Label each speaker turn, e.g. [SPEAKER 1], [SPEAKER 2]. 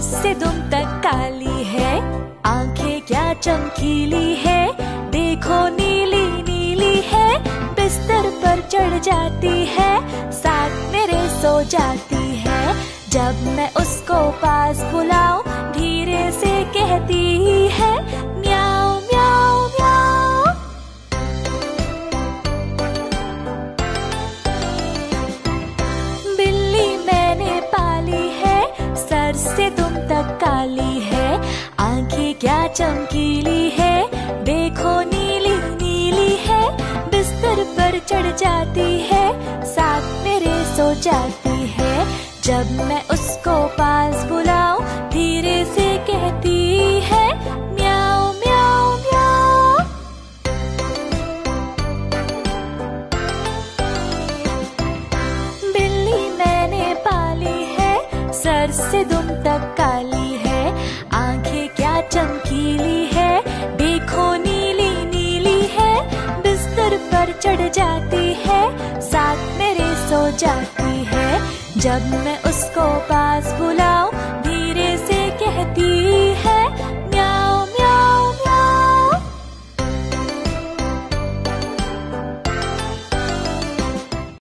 [SPEAKER 1] से दुम तक काली है। आँखें क्या चमकीली है, देखो नीली नीली है। बिस्तर पर चढ़ जाती है, साथ मेरे सो जाती जब मैं उसको पास बुलाऊं, धीरे से कहती है, म्याऊ म्याऊ म्याऊ। बिल्ली मैंने पाली है, सर से तुम तक काली है। आँखें क्या चमकीली है, देखो नीली नीली है। बिस्तर पर चढ़ जाती है, साथ मेरे सो जाती है। जब मैं उसको पास बुलाऊं, धीरे से कहती है, म्याऊ म्याऊ म्याऊ। बिल्ली मैंने पाली है, सर से दुम तक काली है, आँखें क्या चमकीली है, देखो नीली नीली है, बिस्तर पर चढ़ जाती है, साथ मेरे सो जाती जब मैं उसको पास बुलाऊं भी